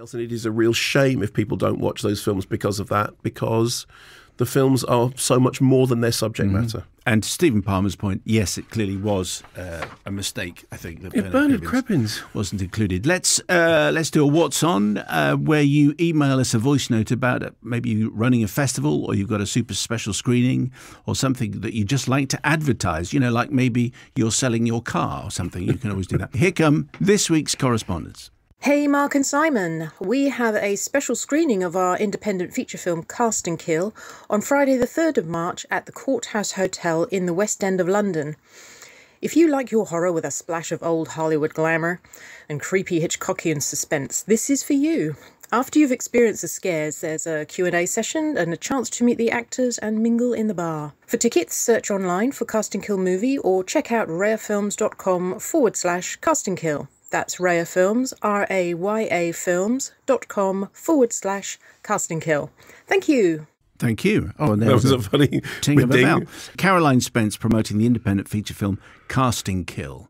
else, and it is a real shame if people don't watch those films because of that, because the films are so much more than their subject Mm-hmm. matter. And to Stephen Palmer's point, yes, it clearly was uh, a mistake. I think that Yeah, Bernard Cribbins. wasn't included. Let's uh, let's do a what's on, uh, where you email us a voice note about. Maybe you running a festival, or you've got a super special screening, or something that you just like to advertise. You know, like maybe you're selling your car or something. You can always do that. Here come this week's correspondence. Hey, Mark and Simon. We have a special screening of our independent feature film Casting Kill on Friday, the 3rd of March at the Courthouse Hotel in the West End of London. If you like your horror with a splash of old Hollywood glamour and creepy Hitchcockian suspense, this is for you. After you've experienced the scares, there's a Q&A session and a chance to meet the actors and mingle in the bar. For tickets, search online for Casting Kill movie or check out rayafilms.com forward slash casting kill. That's Raya Films, R A Y A Films.com forward slash casting kill. Thank you. Thank you. Oh, and there That was a funny ting of a ding. bell. Caroline Spence promoting the independent feature film Casting Kill.